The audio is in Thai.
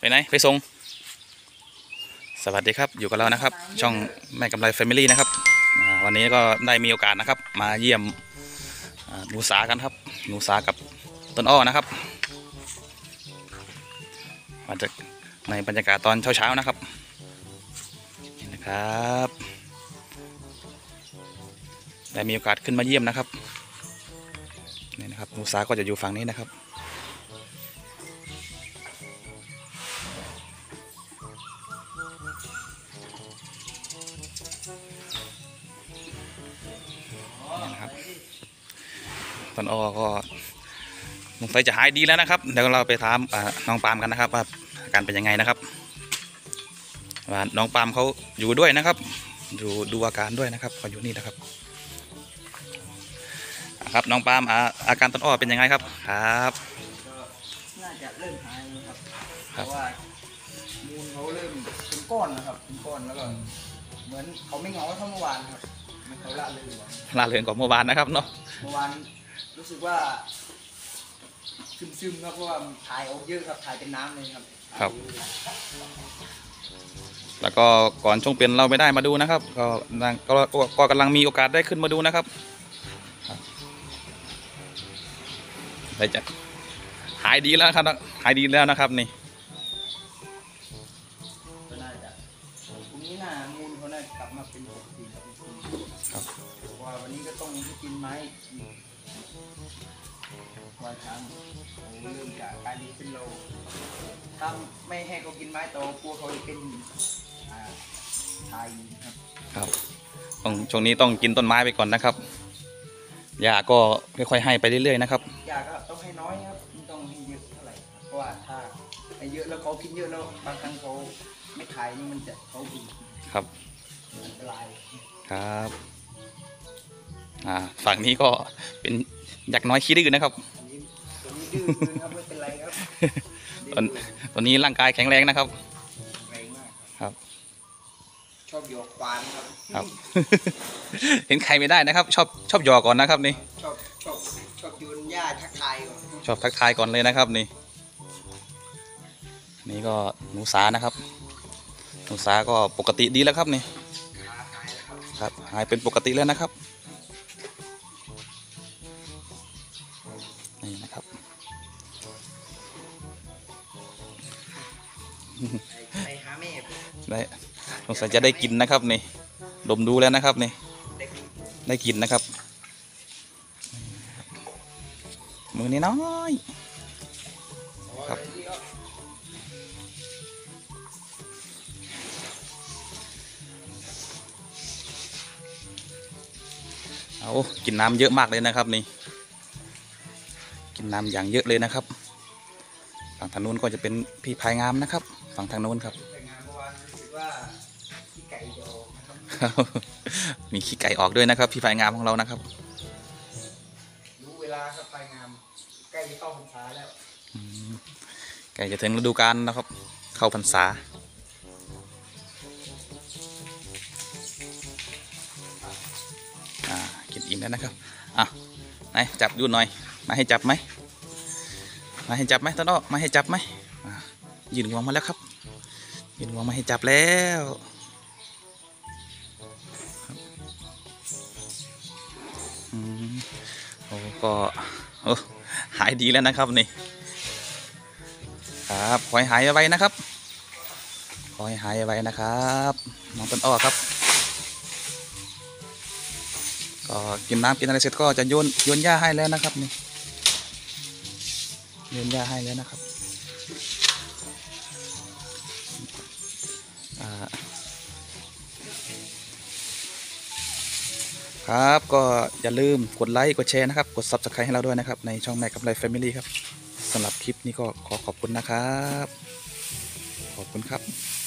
ไปไหน ไปส่ง สวัสดีครับ อยู่กับเรานะครับ ช่องแม่กำไรแฟมิลี่นะครับ วันนี้ก็ได้มีโอกาสนะครับ มาเยี่ยมหนูสากันครับ หนูสากับต้นอ้อนะครับมาจากในบรรยากาศตอนเช้าๆนะครับนี่นะครับ ได้มีโอกาสขึ้นมาเยี่ยมนะครับนี่นะครับหนูสาก็จะอยู่ฝั่งนี้นะครับ ต้นอ้อก็สงสัยจะหายดีแล้วนะครับเดี๋ยวเราไปถามอ่าน้องปาล์มกันนะครับว่าอาการเป็นยังไงนะครับว่าน้องปาล์มเขาอยู่ด้วยนะครับดูดูอาการด้วยนะครับเขาอยู่นี่นะครับอ่าครับน้องปาล์มอ่าอาการต้นอ้อเป็นยังไงครับครับก็น่าจะเริ่มหายแล้วครับคเพรับราะว่ามูลเขาเริ่มเป็นก้อนนะครับเป็นก้อนแล้วก็เหมือนเขาไม่เหงาเท่าเมื่อวานครับมันเขาละเลยว่ะลาเรือนกว่าเมื่อวานนะครับเนาะเมื่อวาน รู้สึกว่าซึมๆครับเพราะว่าถ่ายออกเยอะครับถ่ายเป็นน้ำเลยครับ ครับ แล้วก็ก่อนช่วงเปลี่ยนเราไม่ได้มาดูนะครับ ก็นั่งก็ก็ก็กำลังมีโอกาสได้ขึ้นมาดูนะครับครับได้จะหายดีแล้วครับหายดีแล้วนะครับนี่ ก็น่าจะตรงนี้น่ามูลเขาน่าจะกลับมาเป็นปกติครับครับ เพราะว่าวันนี้ก็ต้องให้กินไม้อีก ว่าช้างเขาเริ่มจากการดีขึ้นโลถ้าไม่ให้เขากินไม้โตกลัวเขาจะเป็นอ่าชายครับ ครับต้องช่วงนี้ต้องกินต้นไม้ไปก่อนนะครับยาก็ค่อยๆให้ไปเรื่อยๆนะครับยาก็ต้องให้น้อยครับไม่ต้องให้เยอะเท่าไหร่ครับเพราะว่าถ้าให้เยอะแล้วเขากินเยอะแล้วบางครั้งเขาไม่ขายนี่มันจะเขาอีกครับอันตราย ครับอ่า ฝั่งนี้ก็เป็นยักษ์น้อยขี้ดื้อนะครับตอนนไรครับตอนนี้ร่างกายแข็งแรงนะครับแรงมากครับชอบโยกควานครับครับ เห็นใครไม่ได้นะครับ ชอบชอบหยอกก่อนนะครับนี่ชอบชอบชอบโยนหญ้าทักทายก่อนชอบทักทายก่อนเลยนะครับนี่ นี่ก็หนูสานะครับ หนูสาก็ปกติดีแล้วครับนี่ครับหายเป็นปกติแล้วนะครับ ไปหาแม่ได้สงสัยจะได้กินนะครับนี่ดมดูแล้วนะครับนี่ได้กินนะครับมือนี้น้อยครับเอากินน้ำเยอะมากเลยนะครับนี่กินน้ำอย่างเยอะเลยนะครับฝั่งทางนู้นก็จะเป็นพี่พายงามนะครับ ฝั่งทางนู้นครับแต่งานเมื่อวานรู้สึกว่าขี้ไก่จะออกนะครับ มีขี้ไก่ออกด้วยนะครับ พี่พายงามของเรานะครับ รู้เวลาครับไปงานใกล้จะเข้าพรรษาแล้วไก่จะถึงฤดูกาลนะครับ เข้าพรรษาอ่ากินอิ่มแล้วนะครับ อะ ไหนจับดูหน่อย มาให้จับไหม มาให้จับไหมต้นอ้อมาให้จับไหมอ่ายืนงวงมาแล้วครับ ยืนงวงมาให้จับแล้วครับอืมโอ้ก็โอ้หายดีแล้วนะครับนี่ ครับขอให้หายไวนะครับขอให้หายไวนะครับน้องต้นอ้อครับ ก็กินน้ำกินอะไรเสร็จก็จะโยนโยนหญ้าให้แล้วนะครับนี่โยนหญ้าให้แล้วนะครับ ครับก็อย่าลืมกดไลค์กดแชร์นะครับ กด subscribe ให้เราด้วยนะครับ ในช่องแม่กับไรแฟมิลี่ครับสำหรับคลิปนี้ก็ขอขอบคุณนะครับ ขอบคุณครับ